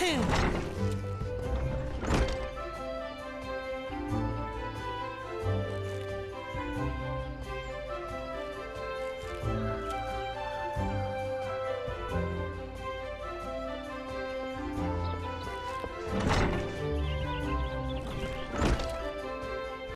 Him.